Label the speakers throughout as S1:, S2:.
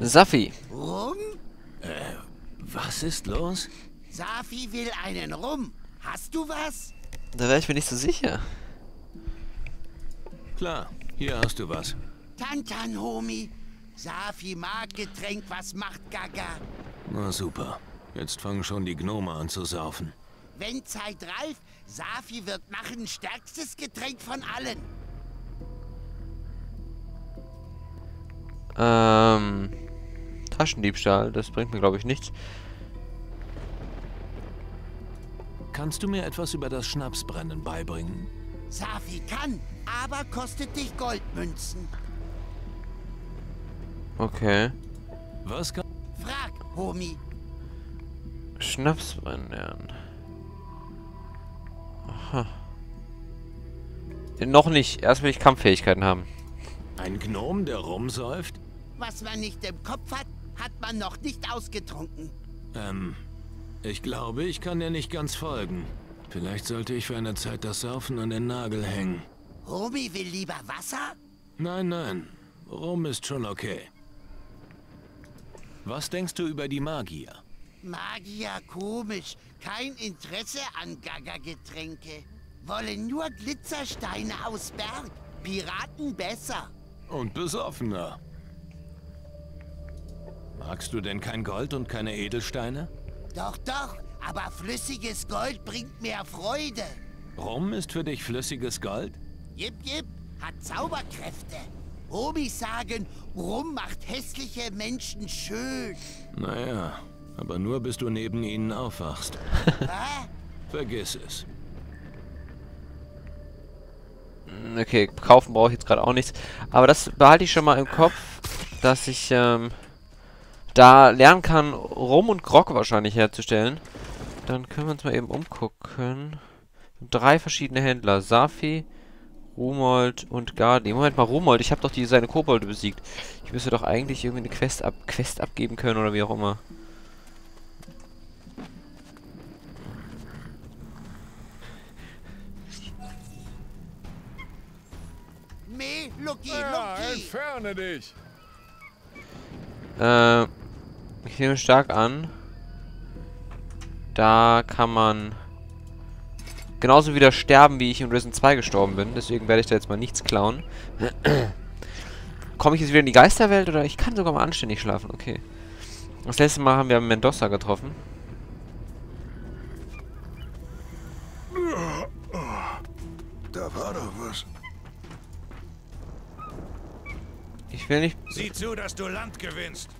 S1: Safi.
S2: Rum?
S3: Was ist los?
S2: Safi will einen Rum. Hast du was?
S1: Da wäre ich mir nicht so sicher.
S3: Klar, hier hast du was.
S2: Tantan, Homie. Safi mag Getränk, was macht Gaga?
S3: Na super. Jetzt fangen schon die Gnome an zu saufen.
S2: Wenn Zeit reif, Safi wird machen stärkstes Getränk von allen.
S1: Ähm. Taschendiebstahl, das bringt mir, glaube ich, nichts.
S3: Kannst du mir etwas über das Schnapsbrennen beibringen?
S2: Safi kann, aber kostet dich Goldmünzen.
S1: Okay.
S3: Was kann...
S2: Frag, Homie.
S1: Schnapsbrennen lernen. Aha. Noch nicht. Erst will ich Kampffähigkeiten haben.
S3: Ein Gnom, der rumsäuft?
S2: Was man nicht im Kopf hat, hat man noch nicht ausgetrunken.
S3: Ähm, ich glaube, ich kann dir nicht ganz folgen. Vielleicht sollte ich für eine Zeit das Saufen an den Nagel hängen.
S2: Homie will lieber Wasser?
S3: Nein, nein. Rum ist schon okay. Was denkst du über die Magier?
S2: Magier komisch. Kein Interesse an Gaga-Getränke. Wollen nur Glitzersteine aus Berg. Piraten besser.
S3: Und besoffener. Magst du denn kein Gold und keine Edelsteine?
S2: Doch, doch. Aber flüssiges Gold bringt mehr Freude.
S3: Rum ist für dich flüssiges Gold?
S2: Jip, jip. Hat Zauberkräfte. Homies sagen, Rum macht hässliche Menschen schön.
S3: Naja, aber nur bis du neben ihnen aufwachst.
S2: Hä?
S3: Vergiss es.
S1: Okay, kaufen brauche ich jetzt gerade auch nichts. Aber das behalte ich schon mal im Kopf, dass ich ähm, da lernen kann, Rum und Grog wahrscheinlich herzustellen. Dann können wir uns mal eben umgucken. Drei verschiedene Händler. Safi, Rumold und Gardi. Moment mal, Rumold, ich habe doch die seine Kobolde besiegt. Ich müsste doch eigentlich irgendwie eine Quest, ab Quest abgeben können oder wie auch immer.
S2: Me, Lucky,
S4: Ja,
S2: Lucky.
S4: entferne dich.
S1: Äh, ich nehme stark an. Da kann man genauso wieder sterben, wie ich in Risen 2 gestorben bin. Deswegen werde ich da jetzt mal nichts klauen. Komme ich jetzt wieder in die Geisterwelt oder ich kann sogar mal anständig schlafen? Okay. Das letzte Mal haben wir Mendoza getroffen.
S4: Da war doch was.
S1: Ich will nicht...
S5: Sieh zu, dass du Land gewinnst.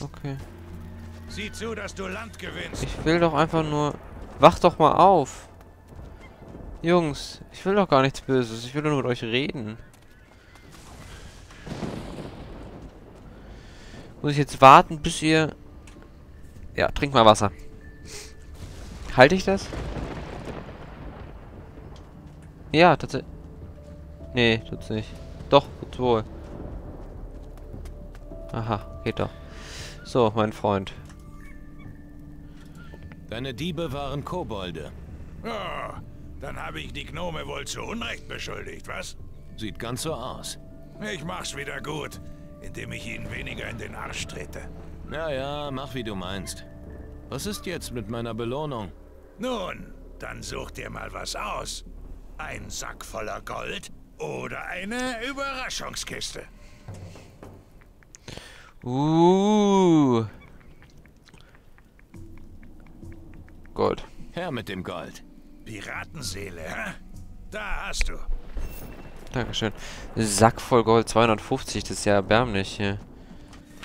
S1: Okay.
S5: Sieh zu, dass du Land gewinnst.
S1: Ich will doch einfach nur... Wach doch mal auf. Jungs, ich will doch gar nichts Böses. Ich will nur mit euch reden. Muss ich jetzt warten, bis ihr... Ja, trink mal Wasser. Halte ich das? Ja, tatsächlich. Nee, tut's nicht. Doch, tut's wohl. Aha, geht doch. So, mein Freund.
S3: Deine Diebe waren Kobolde.
S5: Oh, dann habe ich die Gnome wohl zu Unrecht beschuldigt, was?
S3: Sieht ganz so aus.
S5: Ich mach's wieder gut, indem ich ihnen weniger in den Arsch trete.
S3: Ja, ja, mach wie du meinst. Was ist jetzt mit meiner Belohnung?
S5: Nun, dann such dir mal was aus. Ein Sack voller Gold oder eine Überraschungskiste.
S1: Uh. Gold.
S3: Her mit dem Gold.
S5: Piratenseele, hä? Da hast du.
S1: Dankeschön. Sack voll Gold, 250, das ist ja erbärmlich hier.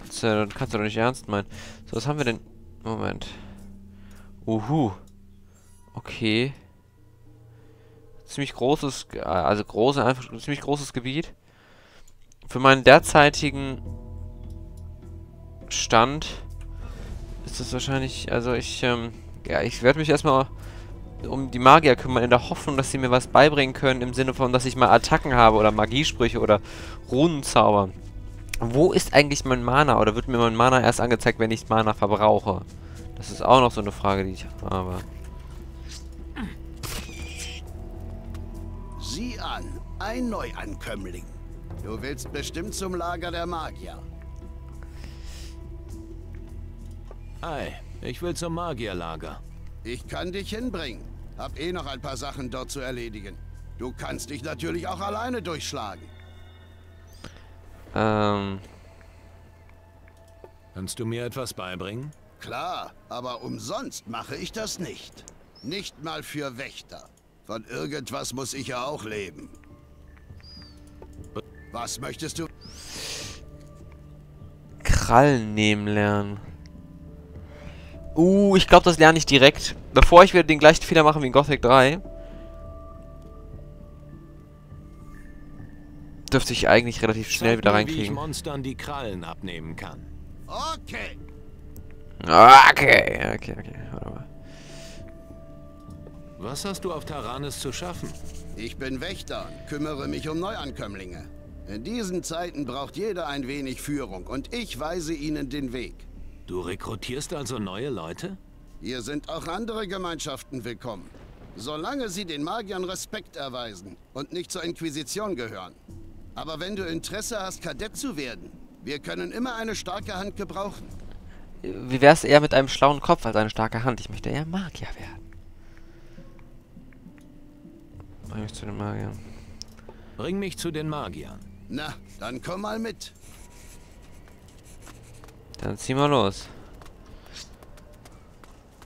S1: Das, äh, das kannst du doch nicht ernst meinen. So, was haben wir denn? Moment. Uhu. Okay. Ziemlich großes, also große, einfach ein ziemlich großes Gebiet. Für meinen derzeitigen Stand ist das wahrscheinlich, also ich, ähm, ja, ich werde mich erstmal um die Magier kümmern, in der Hoffnung, dass sie mir was beibringen können, im Sinne von, dass ich mal Attacken habe oder Magiesprüche oder Runenzauber. Wo ist eigentlich mein Mana? Oder wird mir mein Mana erst angezeigt, wenn ich Mana verbrauche? Das ist auch noch so eine Frage, die ich habe.
S2: Sieh an, ein Neuankömmling. Du willst bestimmt zum Lager der Magier.
S3: Ei, ich will zum Magierlager.
S2: Ich kann dich hinbringen. Hab eh noch ein paar Sachen dort zu erledigen. Du kannst dich natürlich auch alleine durchschlagen.
S1: Ähm,
S3: Kannst du mir etwas beibringen?
S2: Klar, aber umsonst mache ich das nicht. Nicht mal für Wächter. Von irgendwas muss ich ja auch leben. Was möchtest du?
S1: Krallen nehmen lernen. Uh, ich glaube, das lerne ich direkt. Bevor ich wieder den gleichen Fehler mache wie in Gothic 3. Dürfte ich eigentlich relativ schnell wieder
S3: mir, Wie ich
S1: reinkriegen.
S3: Monstern die Krallen abnehmen kann.
S2: Okay.
S1: Okay, okay, okay. Warte mal.
S3: Was hast du auf Taranis zu schaffen?
S2: Ich bin Wächter und kümmere mich um Neuankömmlinge. In diesen Zeiten braucht jeder ein wenig Führung und ich weise ihnen den Weg.
S3: Du rekrutierst also neue Leute?
S2: Hier sind auch andere Gemeinschaften willkommen. Solange sie den Magiern Respekt erweisen und nicht zur Inquisition gehören. Aber wenn du Interesse hast, Kadett zu werden, wir können immer eine starke Hand gebrauchen.
S1: Wie wär's eher mit einem schlauen Kopf als eine starke Hand? Ich möchte eher Magier werden. Bring mich zu den Magiern.
S3: Bring mich zu den Magiern.
S2: Na, dann komm mal mit.
S1: Dann zieh mal los.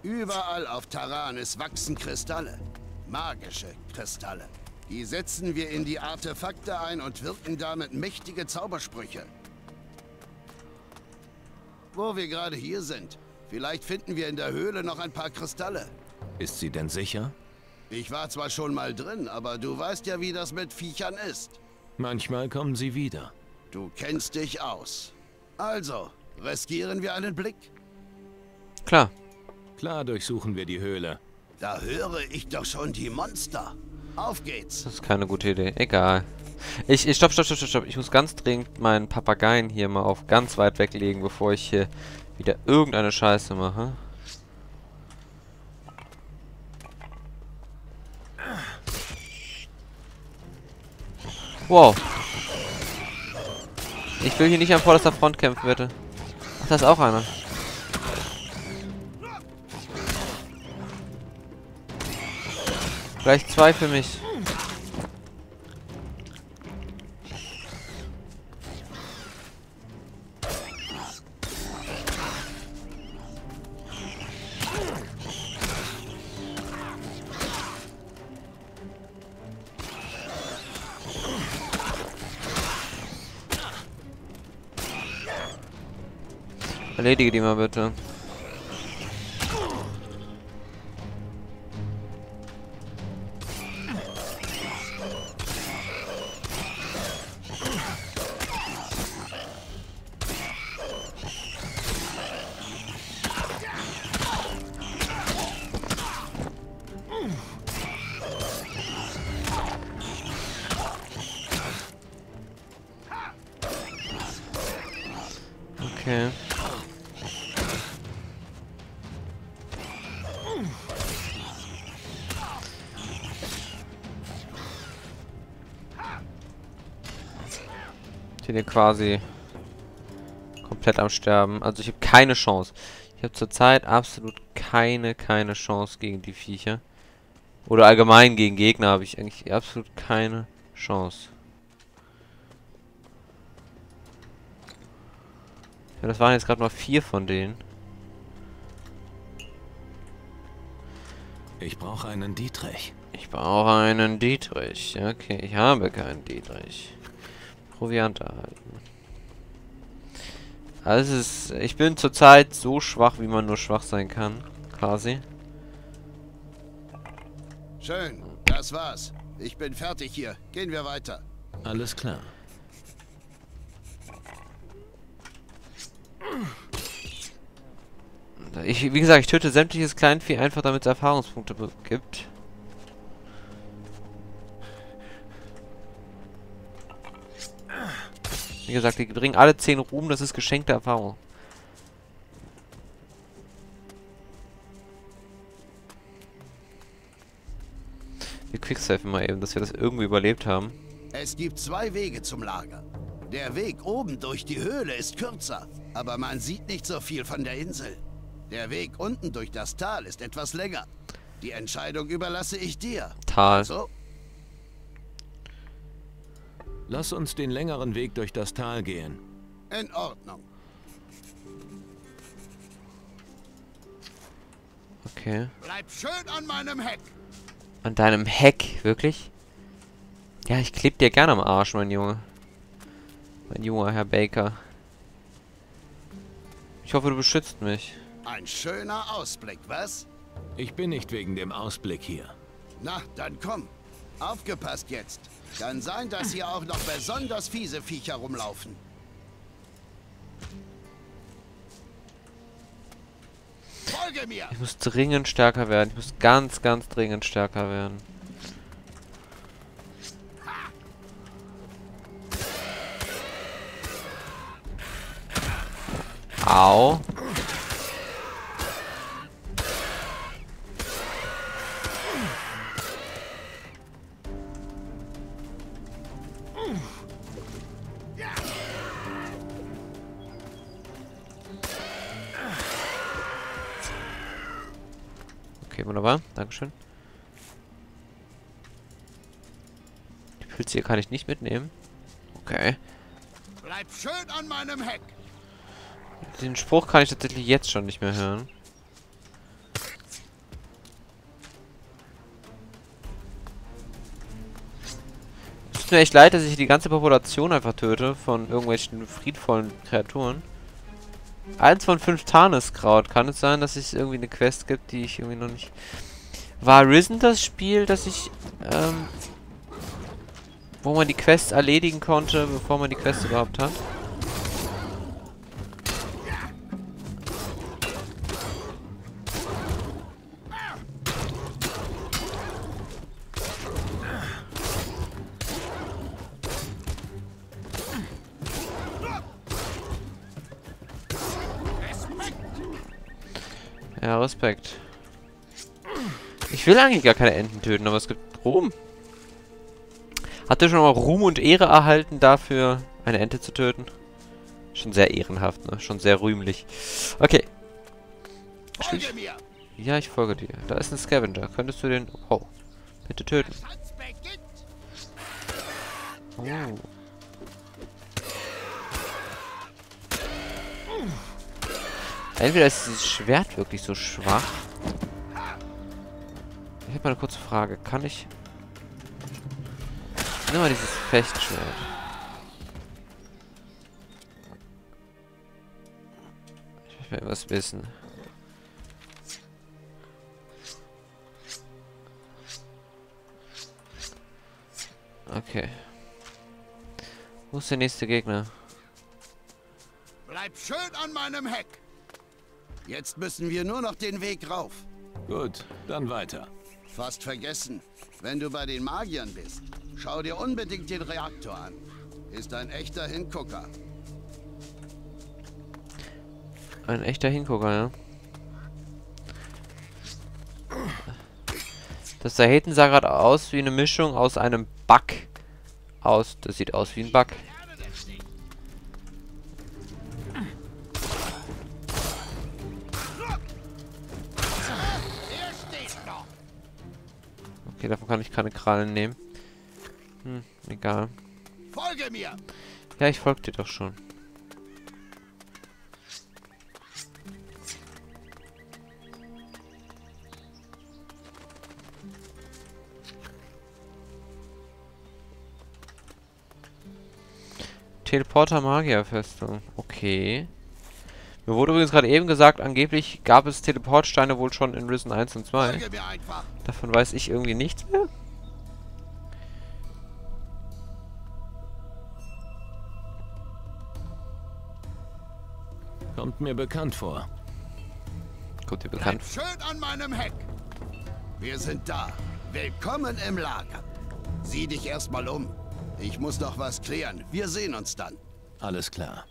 S2: Überall auf Taranis wachsen Kristalle. Magische Kristalle. Die setzen wir in die Artefakte ein und wirken damit mächtige Zaubersprüche. Wo wir gerade hier sind, vielleicht finden wir in der Höhle noch ein paar Kristalle.
S3: Ist sie denn sicher?
S2: Ich war zwar schon mal drin, aber du weißt ja, wie das mit Viechern ist.
S3: Manchmal kommen sie wieder.
S2: Du kennst dich aus. Also, riskieren wir einen Blick?
S1: Klar.
S3: Klar durchsuchen wir die Höhle.
S2: Da höre ich doch schon die Monster. Auf geht's.
S1: Das ist keine gute Idee. Egal. Ich, ich, stopp, stopp, stopp, stopp, stopp. Ich muss ganz dringend meinen Papageien hier mal auf ganz weit weglegen, bevor ich hier wieder irgendeine Scheiße mache. Wow. Ich will hier nicht an vorderster Front kämpfen, bitte. Ach, da ist auch einer. Gleich zwei für mich. Erledige die mal bitte. Okay. Bin hier quasi komplett am Sterben. Also ich habe keine Chance. Ich habe zurzeit absolut keine, keine Chance gegen die Viecher. Oder allgemein gegen Gegner habe ich eigentlich absolut keine Chance. Ja, das waren jetzt gerade mal vier von denen.
S3: Ich brauche einen Dietrich.
S1: Ich brauche einen Dietrich. Okay, ich habe keinen Dietrich. Proviant erhalten. Also es ist, ich bin zurzeit so schwach, wie man nur schwach sein kann. Quasi.
S2: Schön, das war's. Ich bin fertig hier. Gehen wir weiter.
S3: Alles klar.
S1: Ich, wie gesagt, ich töte sämtliches Kleinvieh einfach, damit es Erfahrungspunkte gibt. Wie gesagt, die bringen alle 10 Ruhm, das ist geschenkte Erfahrung. Wir quicksafen mal eben, dass wir das irgendwie überlebt haben.
S2: Es gibt zwei Wege zum Lager. Der Weg oben durch die Höhle ist kürzer, aber man sieht nicht so viel von der Insel. Der Weg unten durch das Tal ist etwas länger. Die Entscheidung überlasse ich dir.
S1: Tal.
S2: So,
S3: Lass uns den längeren Weg durch das Tal gehen.
S2: in Ordnung.
S1: Okay.
S2: Bleib schön an meinem Heck.
S1: An deinem Heck, wirklich? Ja, ich kleb dir gerne am Arsch, mein Junge. Mein junger Herr Baker. Ich hoffe, du beschützt mich.
S2: Ein schöner Ausblick, was?
S3: Ich bin nicht wegen dem Ausblick hier.
S2: Na, dann komm. Aufgepasst jetzt. Kann sein, dass hier auch noch besonders fiese Viecher rumlaufen. Folge mir!
S1: Ich muss dringend stärker werden. Ich muss ganz, ganz dringend stärker werden. Au. Okay, wunderbar. Dankeschön. Die Pilze hier kann ich nicht mitnehmen. Okay.
S2: Bleib schön an meinem Heck.
S1: Den Spruch kann ich tatsächlich jetzt schon nicht mehr hören. Es tut mir echt leid, dass ich die ganze Population einfach töte von irgendwelchen friedvollen Kreaturen. Eins von fünf Tarniskraut. Kann es sein, dass es irgendwie eine Quest gibt, die ich irgendwie noch nicht... War Risen das Spiel, das ich, ähm... Wo man die Quest erledigen konnte, bevor man die Quest überhaupt hat? Ich will eigentlich gar keine Enten töten, aber es gibt Ruhm. Habt ihr schon mal Ruhm und Ehre erhalten dafür, eine Ente zu töten? Schon sehr ehrenhaft, ne? Schon sehr rühmlich. Okay.
S2: Folge mir!
S1: Ja, ich folge dir. Da ist ein Scavenger. Könntest du den... Oh. Bitte töten. Oh. Entweder ist dieses Schwert wirklich so schwach. Ich habe mal eine kurze Frage. Kann ich... Nimm mal dieses Fechtschwert. Ich möchte mal irgendwas wissen. Okay. Wo ist der nächste Gegner?
S2: Bleib schön an meinem Heck. Jetzt müssen wir nur noch den Weg rauf.
S3: Gut, dann weiter.
S2: Fast vergessen. Wenn du bei den Magiern bist, schau dir unbedingt den Reaktor an. Ist ein echter Hingucker.
S1: Ein echter Hingucker, ja. Das da hinten sah gerade aus wie eine Mischung aus einem Bug. Aus. Das sieht aus wie ein Bug. Okay, davon kann ich keine Krallen nehmen. Hm, egal.
S2: Folge mir!
S1: Ja, ich folge dir doch schon. Teleporter Magierfestung. Okay. Mir wurde übrigens gerade eben gesagt, angeblich gab es Teleportsteine wohl schon in Risen 1 und 2.
S2: Folge mir einfach!
S1: Davon weiß ich irgendwie nichts mehr.
S3: Kommt mir bekannt vor.
S1: Kommt dir bekannt.
S2: schön an meinem Heck. Wir sind da. Willkommen im Lager. Sieh dich erstmal um. Ich muss noch was klären. Wir sehen uns dann.
S3: Alles klar.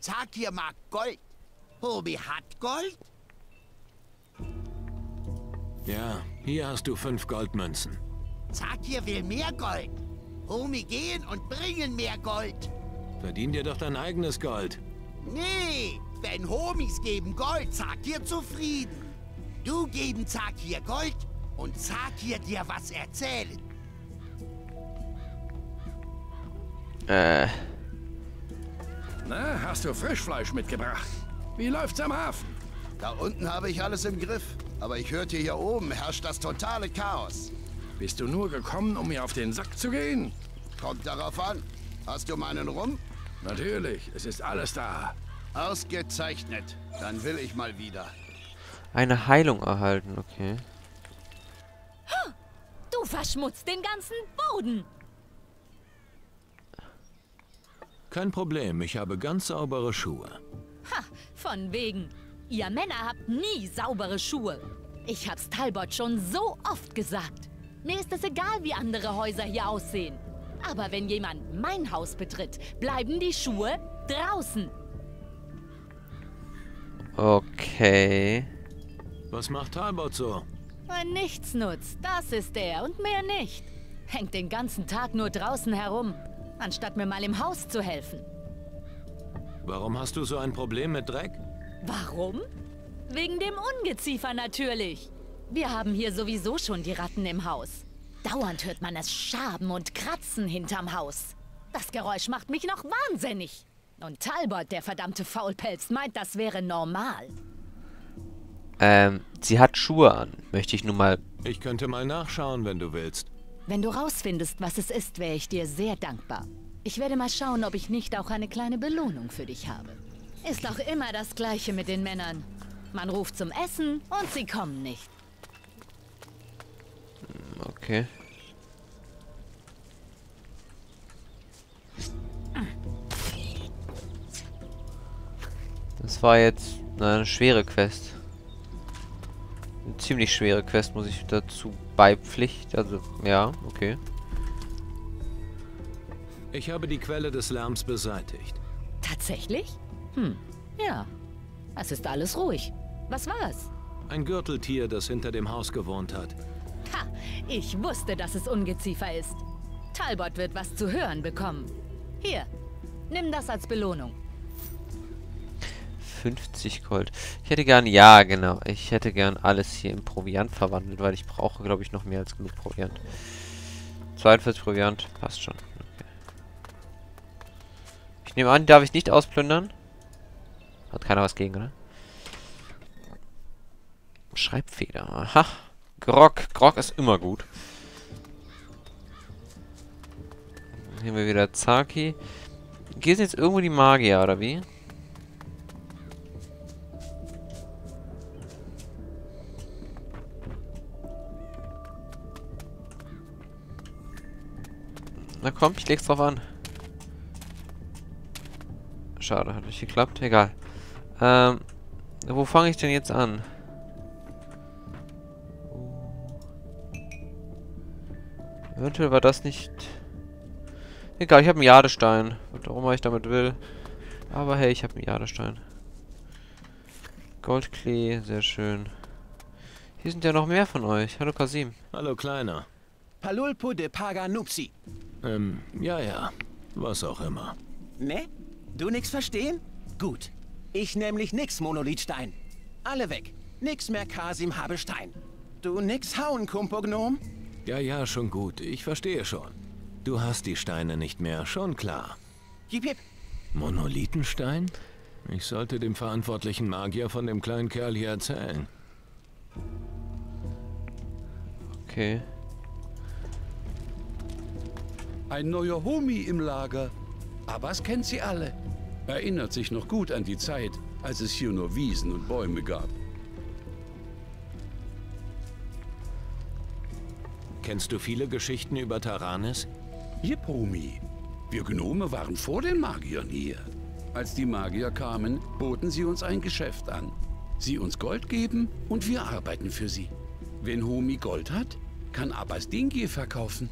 S6: Sag dir mag Gold. Hobi hat Gold?
S3: Ja, hier hast du fünf Goldmünzen.
S6: Sag dir will mehr Gold. Homi gehen und bringen mehr Gold.
S3: Verdien dir doch dein eigenes Gold.
S6: Nee, Wenn Homies geben Gold, ihr zufrieden. Du geben Zakir Gold und Zakir dir was erzählen.
S1: Äh,
S4: Na, hast du Frischfleisch mitgebracht? Wie läuft's am Hafen?
S2: Da unten habe ich alles im Griff. Aber ich hörte, hier oben herrscht das totale Chaos.
S4: Bist du nur gekommen, um mir auf den Sack zu gehen?
S2: Kommt darauf an. Hast du meinen Rum?
S4: Natürlich, es ist alles da.
S2: Ausgezeichnet. Dann will ich mal wieder.
S1: eine Heilung erhalten, okay.
S7: Du verschmutzt den ganzen Boden.
S3: Kein Problem, ich habe ganz saubere Schuhe.
S7: Ha, von wegen. Ihr Männer habt nie saubere Schuhe. Ich hab's Talbot schon so oft gesagt. Mir ist es egal, wie andere Häuser hier aussehen. Aber wenn jemand mein Haus betritt, bleiben die Schuhe draußen.
S1: Okay.
S3: Was macht Talbot so?
S7: Ein Nichtsnutz, das ist er und mehr nicht. Hängt den ganzen Tag nur draußen herum, anstatt mir mal im Haus zu helfen.
S3: Warum hast du so ein Problem mit Dreck?
S7: Warum? Wegen dem Ungeziefer natürlich. Wir haben hier sowieso schon die Ratten im Haus. Dauernd hört man es schaben und kratzen hinterm Haus. Das Geräusch macht mich noch wahnsinnig. Und Talbot, der verdammte Faulpelz, meint, das wäre normal.
S1: Ähm, sie hat Schuhe an. Möchte ich nun mal...
S3: Ich könnte mal nachschauen, wenn du willst.
S7: Wenn du rausfindest, was es ist, wäre ich dir sehr dankbar. Ich werde mal schauen, ob ich nicht auch eine kleine Belohnung für dich habe. Ist doch immer das Gleiche mit den Männern. Man ruft zum Essen und sie kommen nicht.
S1: Okay. Das war jetzt eine schwere Quest. Eine ziemlich schwere Quest, muss ich dazu beipflichten. Also, ja, okay.
S3: Ich habe die Quelle des Lärms beseitigt.
S7: Tatsächlich? Hm, ja. Es ist alles ruhig. Was war's?
S3: Ein Gürteltier, das hinter dem Haus gewohnt hat.
S7: Ha, ich wusste, dass es Ungeziefer ist. Talbot wird was zu hören bekommen. Hier, nimm das als Belohnung.
S1: 50 Gold. Ich hätte gern, ja, genau. Ich hätte gern alles hier in Proviant verwandelt, weil ich brauche, glaube ich, noch mehr als genug Proviant. 42 Proviant, passt schon. Okay. Ich nehme an, darf ich nicht ausplündern? Hat keiner was gegen, oder? Schreibfeder, aha. Grog, Grog ist immer gut. Hier haben wir wieder Zaki. Hier sind jetzt irgendwo die Magier, oder wie? Na komm, ich leg's drauf an. Schade, hat nicht geklappt. Egal. Ähm, wo fange ich denn jetzt an? Eventuell war das nicht... Egal, ich habe einen Jadestein. Warum ich damit will. Aber hey, ich habe einen Jadestein. Goldklee, sehr schön. Hier sind ja noch mehr von euch. Hallo Kasim.
S3: Hallo, Kleiner.
S8: Palulpo de Paga Nupsi.
S3: Ähm, ja, ja. Was auch immer.
S8: Ne? Du nix verstehen? Gut. Ich nämlich nix Monolithstein. Alle weg. Nix mehr Kasim habe Stein. Du nix hauen, Kumpognom?
S3: Ja, ja, schon gut. Ich verstehe schon. Du hast die Steine nicht mehr, schon klar.
S8: Jip, jip.
S3: Monolithenstein? Ich sollte dem verantwortlichen Magier von dem kleinen Kerl hier erzählen.
S1: Okay.
S9: Ein neuer Homie im Lager. Abbas kennt sie alle. Erinnert sich noch gut an die Zeit, als es hier nur Wiesen und Bäume gab.
S3: Kennst du viele Geschichten über Taranis?
S9: Jip, Homie. Wir Gnome waren vor den Magiern hier. Als die Magier kamen, boten sie uns ein Geschäft an. Sie uns Gold geben und wir arbeiten für sie. Wenn Homie Gold hat, kann Abbas Dingir verkaufen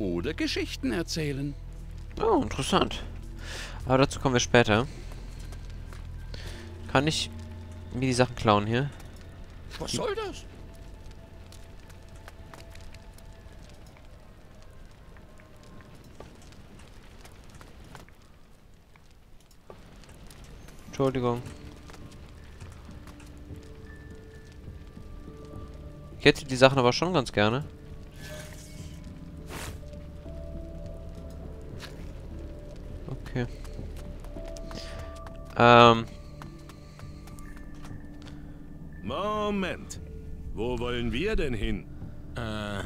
S9: oder Geschichten erzählen.
S1: Oh, interessant. Aber dazu kommen wir später. Kann ich mir die Sachen klauen hier?
S9: Was soll das?
S1: Entschuldigung. Ich hätte die Sachen aber schon ganz gerne. Okay. Ähm.
S10: Moment. Wo wollen wir denn hin?
S3: Äh,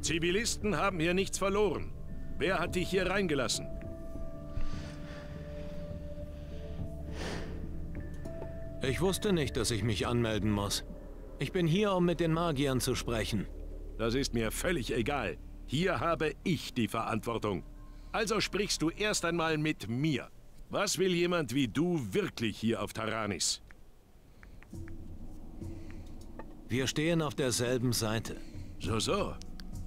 S10: Zivilisten haben hier nichts verloren. Wer hat dich hier reingelassen?
S3: ich wusste nicht, dass ich mich anmelden muss. Ich bin hier, um mit den Magiern zu sprechen.
S10: Das ist mir völlig egal. Hier habe ich die Verantwortung. Also sprichst du erst einmal mit mir. Was will jemand wie du wirklich hier auf Taranis?
S3: Wir stehen auf derselben Seite.
S10: So, so.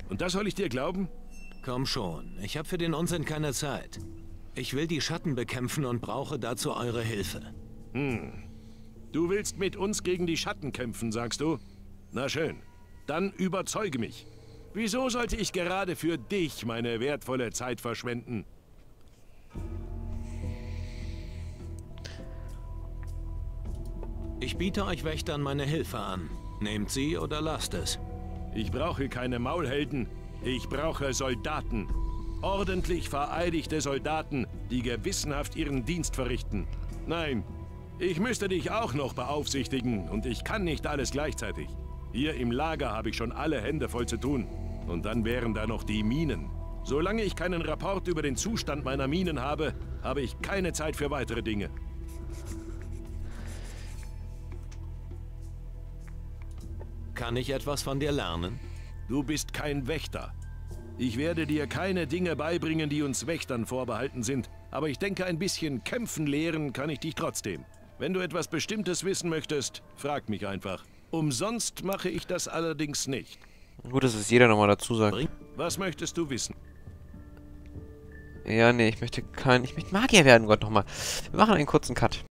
S10: Und das soll ich dir glauben?
S3: Komm schon, ich habe für den Unsinn keine Zeit. Ich will die Schatten bekämpfen und brauche dazu eure Hilfe.
S10: Hm. Du willst mit uns gegen die Schatten kämpfen, sagst du? Na schön. Dann überzeuge mich. Wieso sollte ich gerade für dich meine wertvolle Zeit verschwenden?
S3: Ich biete euch Wächtern meine Hilfe an. Nehmt sie oder lasst es.
S10: Ich brauche keine Maulhelden. Ich brauche Soldaten. Ordentlich vereidigte Soldaten, die gewissenhaft ihren Dienst verrichten. Nein, ich müsste dich auch noch beaufsichtigen und ich kann nicht alles gleichzeitig. Hier im Lager habe ich schon alle Hände voll zu tun. Und dann wären da noch die Minen. Solange ich keinen Rapport über den Zustand meiner Minen habe, habe ich keine Zeit für weitere Dinge.
S3: Kann ich etwas von dir lernen?
S10: Du bist kein Wächter. Ich werde dir keine Dinge beibringen, die uns Wächtern vorbehalten sind, aber ich denke, ein bisschen kämpfen lehren kann ich dich trotzdem. Wenn du etwas Bestimmtes wissen möchtest, frag mich einfach. Umsonst mache ich das allerdings nicht.
S1: Gut, dass es jeder nochmal dazu sagt.
S10: Was möchtest du wissen?
S1: Ja, nee, ich möchte kein... Ich möchte Magier werden, Gott nochmal. Wir machen einen kurzen Cut.